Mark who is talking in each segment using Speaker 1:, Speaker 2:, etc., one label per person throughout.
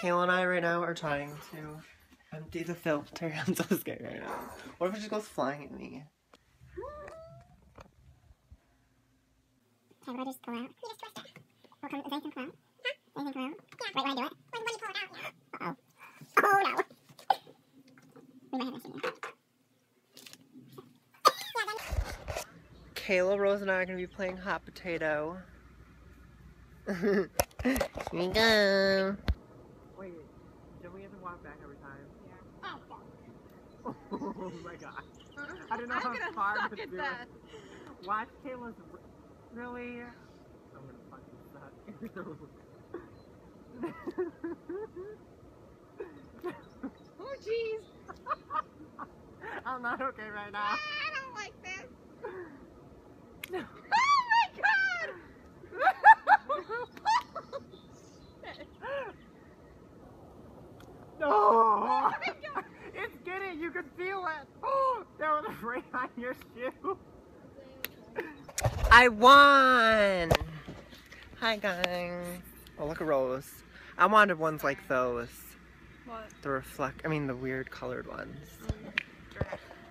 Speaker 1: Kayla and I right now are trying to empty the filter. I'm so scared right now. What if it just goes flying at me?
Speaker 2: Okay, what I just pull out? You just twist it. Oh, come, is anything come out? Huh? Anything come out? Yeah. Wait, when I do it? When, when you pull it out, yeah. Uh-oh. Oh, no. We might have missing you.
Speaker 1: Kayla, Rose, and I are gonna be playing hot potato. Here we go. Wait, do we have to walk back every time?
Speaker 3: Yeah. Oh, fuck.
Speaker 1: Oh my god. I don't know
Speaker 3: I'm
Speaker 1: how
Speaker 3: gonna
Speaker 1: far
Speaker 3: suck
Speaker 1: to
Speaker 3: at
Speaker 1: do
Speaker 3: that.
Speaker 1: Watch Kayla's. Really? I'm gonna fucking suck.
Speaker 3: Oh, jeez.
Speaker 1: I'm not okay right now.
Speaker 3: I don't like this.
Speaker 1: No.
Speaker 3: Oh, my God.
Speaker 1: No!
Speaker 3: Oh, my God.
Speaker 1: It's getting, you can feel it. Oh, that was right on your shoe. I won! Hi guys. Oh, look at Rose. I wanted ones like those.
Speaker 3: What?
Speaker 1: The reflect, I mean the weird colored ones.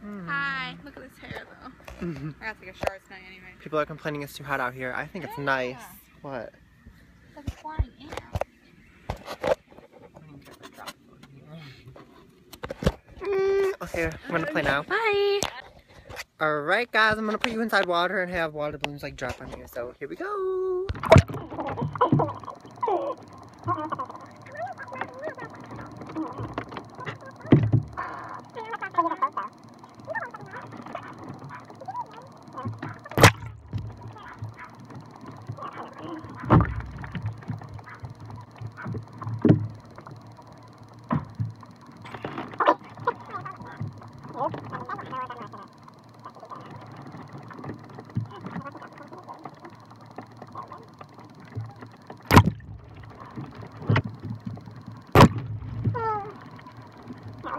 Speaker 1: Hmm.
Speaker 3: Hi. Look at this hair, though.
Speaker 1: Mhm.
Speaker 3: I gotta take a shower tonight anyway.
Speaker 1: People are complaining it's too hot out here. I think it's nice.
Speaker 3: Yeah.
Speaker 1: What?
Speaker 3: Like it's flying air.
Speaker 1: Okay, I'm gonna play now. Bye! Alright guys, I'm gonna put you inside water and have water balloons like drop on you. So here we go!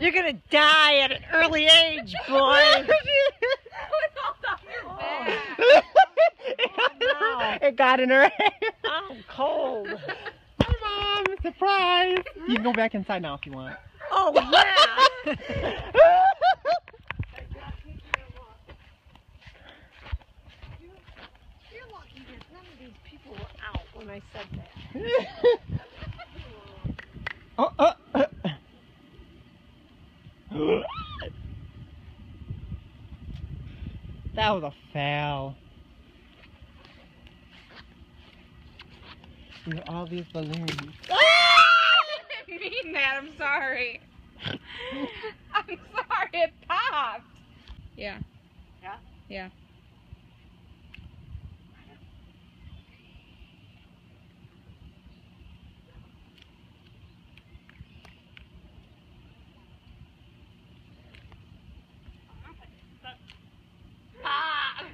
Speaker 4: You're gonna die at an early age, boy. It got in her hair. I'm cold. Hi, Mom. Surprise. You can go back inside now if you want. Oh, yeah.
Speaker 3: You're lucky that none of these people were out when I said that.
Speaker 4: oh, uh, uh. That was a foul. Look at all these balloons.
Speaker 3: I didn't mean that. I'm sorry. I'm sorry. It popped. Yeah.
Speaker 1: Yeah?
Speaker 3: Yeah. Ah!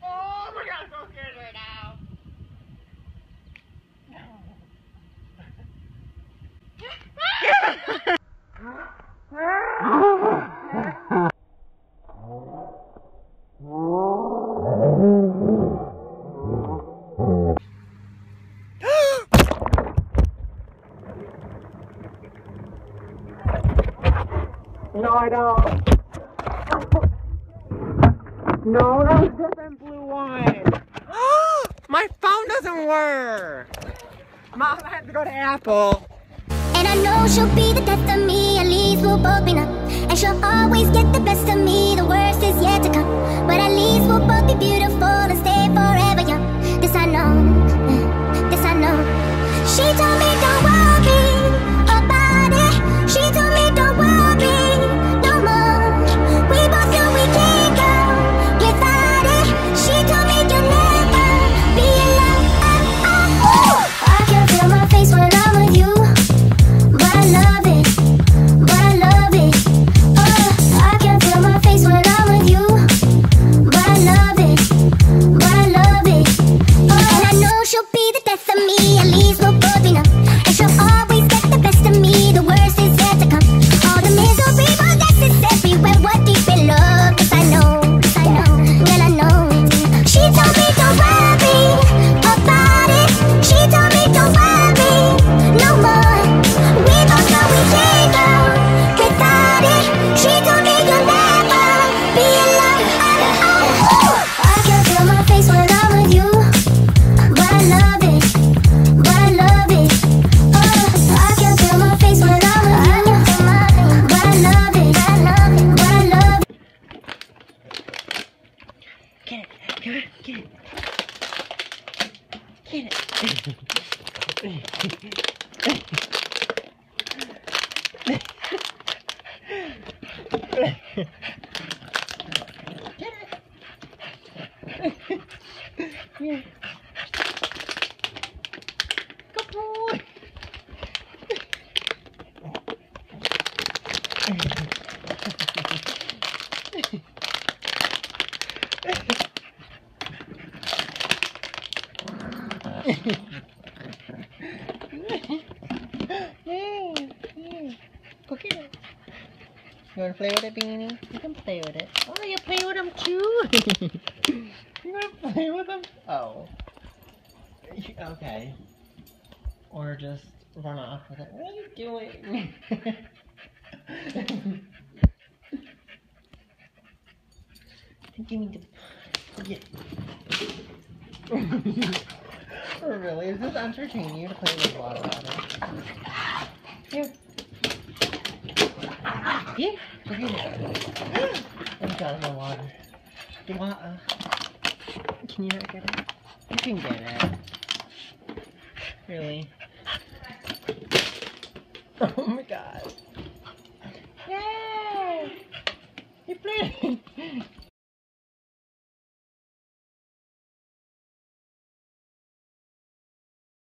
Speaker 3: Oh my god, I'm so scared right now.
Speaker 1: No, I don't. No, that was different blue one. My phone doesn't work. Mom, I have to go to Apple.
Speaker 2: And I know she'll be the death of me, at least we'll both be numb. And she'll always get the best of me, the worst is yet to come. But at least we'll both be beautiful Get it.
Speaker 1: Good Yeah, yeah. It. You wanna play with it, Beanie? You can play with it. Oh, you play with him too? you wanna play with him? Oh. Okay. Or just run off with it. What are you doing? I think you need to get. Oh, really? Is this entertaining you to play with water bottle? Here. Yeah, go get it. Let me of my water. Do a... Uh, can you not get it? You can get it. Really? Oh my god. Yay! You played!